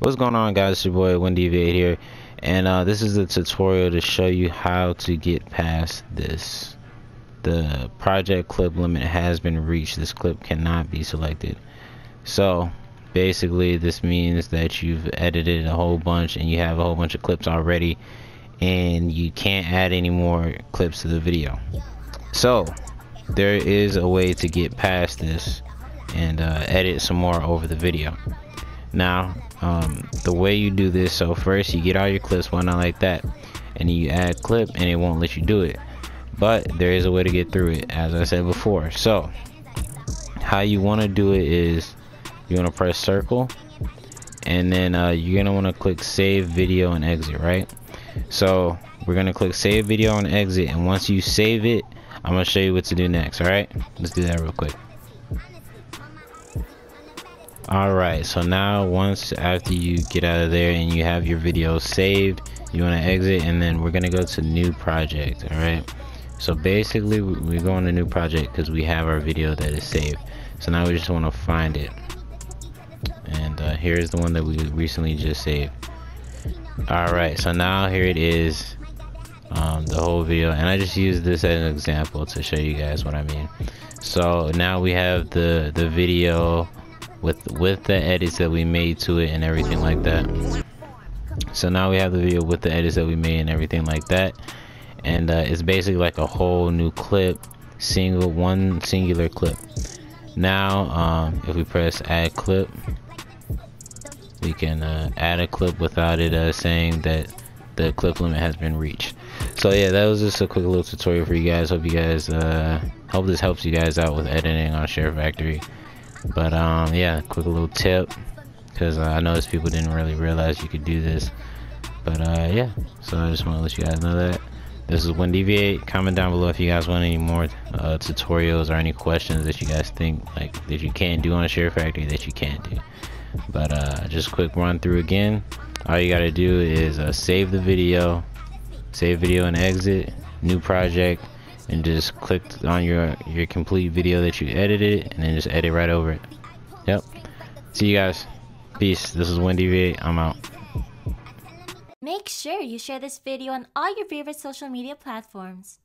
What's going on guys, it's your boy WinDeviate here and uh, this is a tutorial to show you how to get past this. The project clip limit has been reached. This clip cannot be selected. So basically this means that you've edited a whole bunch and you have a whole bunch of clips already and you can't add any more clips to the video. So there is a way to get past this and uh, edit some more over the video. Now, um, the way you do this, so first you get all your clips, why not like that, and you add clip, and it won't let you do it. But there is a way to get through it, as I said before. So, how you want to do it is you want to press circle, and then uh, you're gonna want to click save video and exit, right? So we're gonna click save video and exit, and once you save it, I'm gonna show you what to do next. All right, let's do that real quick. Alright, so now once after you get out of there and you have your video saved, you want to exit and then we're going to go to new project, alright? So basically we go on a new project because we have our video that is saved. So now we just want to find it. And uh, here's the one that we recently just saved. Alright, so now here it is, um, the whole video. And I just use this as an example to show you guys what I mean. So now we have the, the video with with the edits that we made to it and everything like that. So now we have the video with the edits that we made and everything like that. And uh, it's basically like a whole new clip single one singular clip. Now um, if we press add clip we can uh, add a clip without it uh, saying that the clip limit has been reached. So yeah that was just a quick little tutorial for you guys. Hope you guys uh, hope this helps you guys out with editing on share factory but um yeah quick little tip because uh, i noticed people didn't really realize you could do this but uh yeah so i just want to let you guys know that this is WinDeviate. Comment down below if you guys want any more uh, tutorials or any questions that you guys think like that you can't do on Share Factory that you can't do. But uh, just quick run through again. All you gotta do is uh, save the video, save video and exit, new project, and just click on your your complete video that you edited and then just edit right over it. Yep. See you guys. Peace. This is WinDeviate i'm out. Make sure you share this video on all your favorite social media platforms